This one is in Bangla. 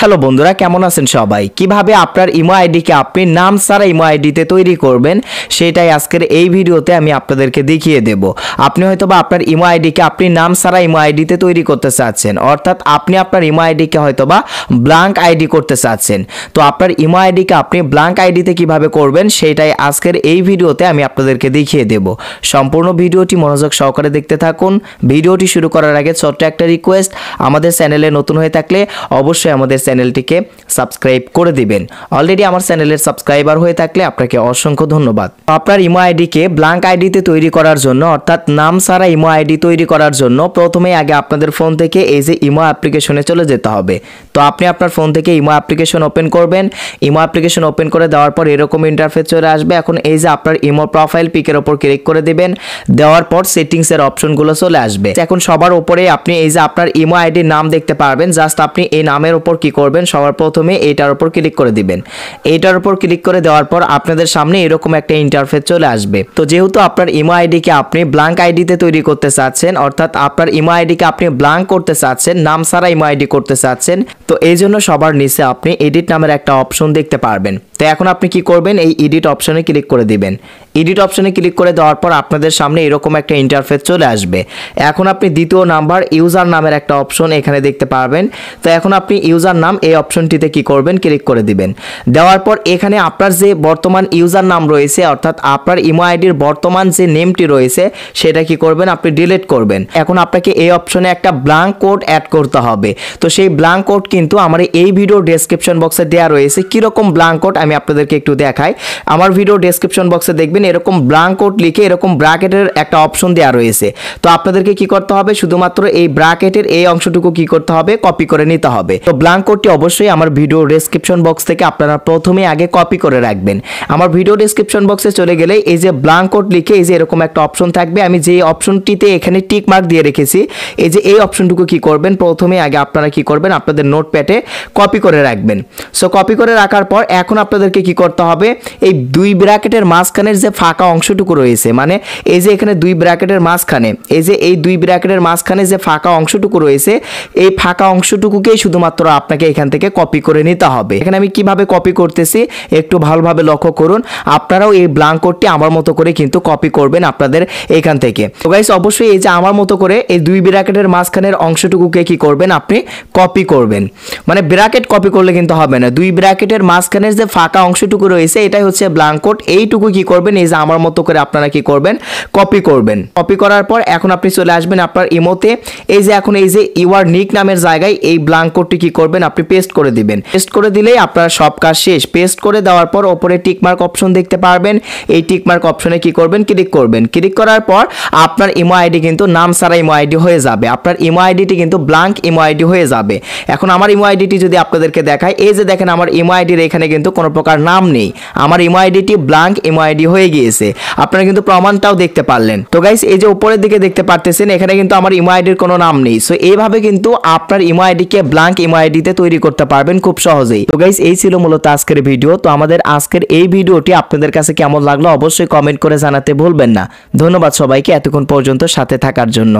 হ্যালো বন্ধুরা, কেমন আছেন সবাই? কীভাবে আপনার ইমো আইডিকে আপনি নাম ছাড়া ইমো আইডিতে তৈরি করবেন, সেটাই আজকের এই ভিডিওতে আমি আপনাদেরকে দেখিয়ে দেব। আপনি হয়তো বা আপনার ইমো আইডিকে আপনি নাম ছাড়া ইমো আইডিতে তৈরি করতে চাচ্ছেন, অর্থাৎ আপনি আপনার ইমো আইডিকে হয়তো বা ব্ল্যাঙ্ক আইডি করতে চাচ্ছেন। তো আপনার ইমো আইডিকে আপনি ব্ল্যাঙ্ক আইডিতে কীভাবে করবেন, সেটাই আজকের এই ভিডিওতে আমি আপনাদেরকে দেখিয়ে দেব। সম্পূর্ণ ভিডিওটি মনোযোগ সহকারে দেখতে থাকুন। ভিডিওটি শুরু করার আগে ছোট্ট একটা রিকোয়েস্ট আমাদের চ্যানেলে নতুন হয়ে থাকলে অবশ্যই আমাদের চ্যানেলটিকে সাবস্ক্রাইব করে দিবেন। অলরেডি আমার চ্যানেলের সাবস্ক্রাইবার হয়ে থাকলে আপনাকে অসংখ্য ধন্যবাদ। আপনার ইমো আইডিকে ব্ল্যাঙ্ক আইডিতে তৈরি করার জন্য, অর্থাৎ নাম ছাড়া ইমো আইডি তৈরি করার জন্য প্রথমে আগে আপনাদের ফোন থেকে এই যে ইমো অ্যাপ্লিকেশনে চলে যেতে হবে। তো আপনি আপনার ফোন থেকে ইমো অ্যাপ্লিকেশন ওপেন করবেন। ইমো অ্যাপ্লিকেশন ওপেন করে দেওয়ার পর এরকম ইন্টারফেস চলে আসবে। এখন এই যে আপনার ইমো প্রোফাইল পিকের ওপর ক্লিক করে দেবেন। দেওয়ার পর সেটিংসের অপশনগুলো চলে আসবে। এখন সবার উপরে আপনি এই যে আপনার ইমো আইডির নাম দেখতে পারবেন। জাস্ট আপনি এই নামের উপর কি করবেন, সবার প্রথমে এইটার উপর ক্লিক করে দিবেন। এইটার উপর ক্লিক করে দেওয়ার পর আপনাদের সামনে এরকম একটা ইন্টারফেস চলে আসবে। তো যেহেতু আপনার ইমো আইডিকে আপনি ব্ল্যাঙ্ক আইডিতে তৈরি করতে চাচ্ছেন, অর্থাৎ আপনার ইমো আইডিকে আপনি ব্ল্যাঙ্ক করতে চাচ্ছেন, নাম সারা ইমো আইডি করতে চাচ্ছেন তো এই জন্য সবার নিচে আপনি এডিট নামের একটা অপশন দেখতে পারবেন। তো এখন আপনি কি করবেন? এই এডিট অপশনে ক্লিক করে দিবেন। এডিট অপশনে ক্লিক করে দেওয়ার পর আপনাদের সামনে এরকম একটা ইন্টারফেস চলে আসবে। এখন আপনি দ্বিতীয় নাম্বার ইউজার নামের একটা অপশন এখানে দেখতে পারবেন। তো এখন আপনি ইউজার নাম এই অপশনটিতে কি করবেন? ক্লিক করে দিবেন। দেওয়ার পর এখানে আপনার যে বর্তমান ইউজার নাম রয়েছে, অর্থাৎ আপনার ইমো আইডির বর্তমান যে নেমটি রয়েছে, সেটা কি করবেন? আপনি ডিলিট করবেন। এখন আপনাকে এই অপশনে একটা ব্ল্যাঙ্ক কোড অ্যাড করতে হবে। তো সেই ব্ল্যাঙ্ক কোড কিন্তু আমার এই ভিডিও ডেসক্রিপশন বক্সে দেওয়া রয়েছে কীরকম ব্ল্যাঙ্ক কোড আমি আপনাদেরকে একটু দেখাই। আমার ভিডিও ডেসক্রিপশন বক্সে দেখবেন এরকম ব্ল্যাঙ্ক কোড লিখে এরকম ব্র্যাকেটের একটা অপশন দেওয়া রয়েছে। তো আপনাদেরকে কি করতে হবে? শুধুমাত্র এই ব্র্যাকেটের এই অংশটুকু কি করতে হবে? কপি করে নিতে হবে। তো ব্ল্যাঙ্ক কোডটি অবশ্যই আমার ভিডিও ডেসক্রিপশন বক্স থেকে আপনারা প্রথমে আগে কপি করে রাখবেন। আমার ভিডিও ডেসক্রিপশন বক্সে চলে গেলে এই যে ব্ল্যাঙ্ক কোড লিখে এই যে এরকম একটা অপশন থাকবে। আমি যে অপশনটিতে এখানে টিক মার্ক দিয়ে রেখেছি, এই যে এই অপশনটুকু কি করবেন? প্রথমে আগে আপনারা কি করবেন? আপনাদের নোটপ্যাডে কপি করে রাখবেন। সো কপি করে রাখার পর এখন আপনাদেরকে কি করতে হবে? এই দুই ব্র্যাকেটের মাঝখানের যে ফাঁকা অংশটুকু রয়েছে মানে এই যে এখানে দুই ব্র্যাকেটের মাঝখানে, এই যে এই দুই ব্র্যাকেটের মাঝখানে যে ফাঁকা অংশটুকু রয়েছে, এই ফাঁকা অংশটুকুকেই শুধুমাত্র আপনাকে এখান থেকে কপি করে নিতে হবে। এখানে আমি কীভাবে কপি করতেছি? একটু ভালোভাবে লক্ষ্য করুন। আপনারাও এই ব্ল্যাঙ্ক কোডটি আমার মতো করে কিন্তু কপি করবেন আপনাদের এখান থেকে। তো গাইস অবশ্যই এই যে আমার মতো করে এই দুই ব্র্যাকেটের মাঝখানের অংশটুকুকে কি করবেন? আপনি কপি করবেন। মানে ব্র্যাকেট কপি করলে কিন্তু হবে না। দুই ব্র্যাকেটের মাঝখানের যে ফাঁকা অংশটুকু রয়েছে, এটাই হচ্ছে ব্ল্যাঙ্ক কোড এইটুকু কি করবেন? এই যে আমার মতো করে আপনারা কি করবেন? কপি করবেন। কপি করার পর এখন আপনি চলে আসবেন আপনার ইমোতে এই যে এখন এই যে ইউআর নিক নামের জায়গায় এই ব্ল্যাঙ্ক কোডটি কি করবেন? আপনি পেস্ট করে দিবেন। পেস্ট করে দিলেই আপনার সব কাজ শেষ। পেস্ট করে দেওয়ার পর ওপরে টিকমার্ক অপশন দেখতে পারবেন। এই টিকমার্ক অপশনে কি করবেন? ক্লিক করবেন। ক্লিক করার পর আপনার ইমো আইডি কিন্তু নাম ছাড়া ইমো আইডি হয়ে যাবে। আপনার ইমো আইডিটি কিন্তু ব্ল্যাঙ্ক ইমো আইডি হয়ে যাবে। এখন আমার ইমো আইডিটি যদি আপনাদেরকে দেখায়, এই যে দেখেন আমার ইমো আইডির এখানে কিন্তু কোনো প্রকার নাম নেই। আমার ইমো আইডিটি ব্ল্যাঙ্ক ইমো আইডি হয়ে গিয়েছে। আপনারা কিন্তু প্রমাণটাও দেখতে পারলেন। তো গাইস এই যে উপরের দিকে দেখতে পারতেছেন, এখানে কিন্তু আমার ইমো আইডির কোনো নাম নেই। সো এইভাবে কিন্তু আপনার ইমো আইডিকে ব্ল্যাঙ্ক ইমো আইডিতে তৈরি করতে পারবেন খুব সহজেই। তো গাইস এই ছিল মূলত আজকের ভিডিও। তো আমাদের আজকের এই ভিডিওটি আপনাদের কাছে কেমন লাগল অবশ্যই কমেন্ট করে জানাতে ভুলবেন না। ধন্যবাদ সবাইকে এতক্ষণ পর্যন্ত সাথে থাকার জন্য।